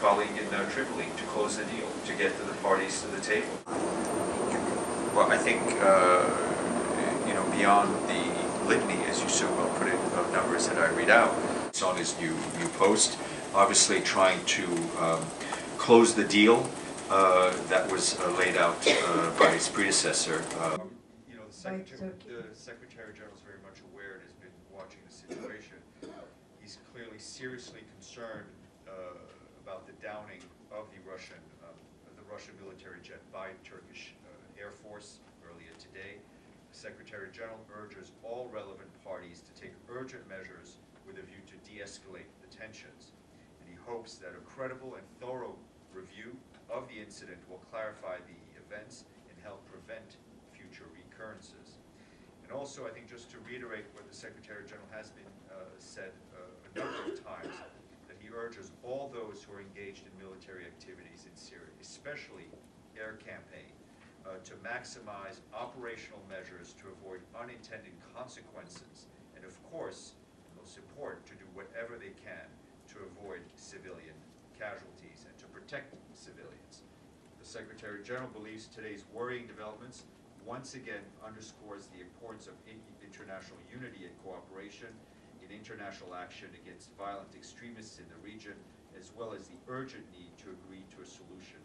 colleague in uh, Tripoli to close the deal, to get to the parties to the table. Well, I think, uh, you know, beyond the litany, as you so well put it, of numbers that I read out, it's on his new, you post, obviously trying to um, close the deal uh, that was uh, laid out uh, by his predecessor. Um, You know, the Secretary- the Secretary General is very much aware and has been watching the situation. He's clearly seriously concerned uh, about the downing of the Russian, um, the Russian military jet by Turkish uh, Air Force earlier today. Secretary General urges all relevant parties to take urgent measures with a view to de-escalate the tensions. And he hopes that a credible and thorough review of the incident will clarify the events and help prevent future recurrences. And also, I think just to reiterate what the Secretary General has been uh, said uh, a number of urges all those who are engaged in military activities in Syria, especially air campaign, uh, to maximize operational measures to avoid unintended consequences, and of course, most important, to do whatever they can to avoid civilian casualties and to protect civilians. The Secretary General believes today's worrying developments once again underscores the importance of international unity and cooperation in international action against violent extremists in the region, as well as the urgent need to agree to a solution